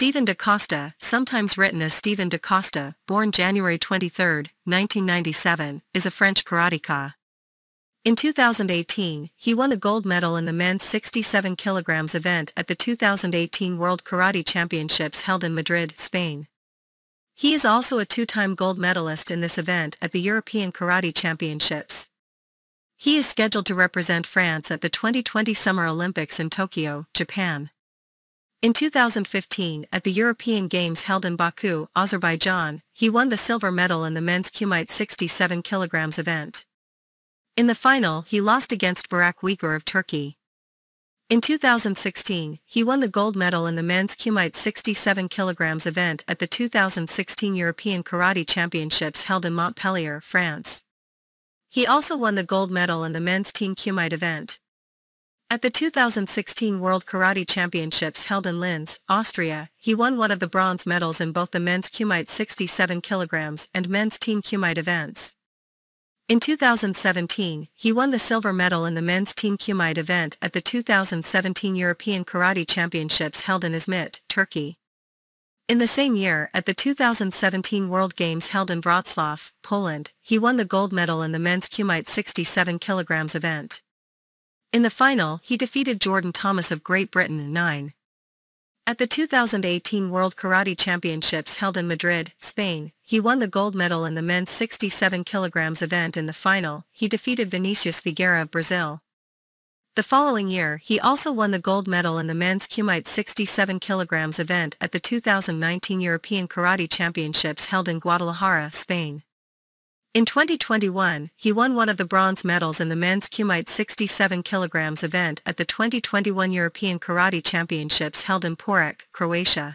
Steven Da Costa, sometimes written as Steven Dacosta, born January 23, 1997, is a French karateka. In 2018, he won the gold medal in the men's 67 kg event at the 2018 World Karate Championships held in Madrid, Spain. He is also a two-time gold medalist in this event at the European Karate Championships. He is scheduled to represent France at the 2020 Summer Olympics in Tokyo, Japan. In 2015, at the European Games held in Baku, Azerbaijan, he won the silver medal in the men's Kumite 67 kg event. In the final, he lost against Burak Uygur of Turkey. In 2016, he won the gold medal in the men's Kumite 67 kg event at the 2016 European Karate Championships held in Montpellier, France. He also won the gold medal in the men's team Kumite event. At the 2016 World Karate Championships held in Linz, Austria, he won one of the bronze medals in both the men's Kumite 67 kg and men's team Kumite events. In 2017, he won the silver medal in the men's team Kumite event at the 2017 European Karate Championships held in Izmit, Turkey. In the same year, at the 2017 World Games held in Wrocław, Poland, he won the gold medal in the men's Kumite 67 kg event. In the final, he defeated Jordan Thomas of Great Britain in 9. At the 2018 World Karate Championships held in Madrid, Spain, he won the gold medal in the men's 67 kg event in the final, he defeated Vinicius Figueira of Brazil. The following year he also won the gold medal in the men's Kumite 67 kg event at the 2019 European Karate Championships held in Guadalajara, Spain. In 2021, he won one of the bronze medals in the men's Kumite 67 kg event at the 2021 European Karate Championships held in Porec, Croatia.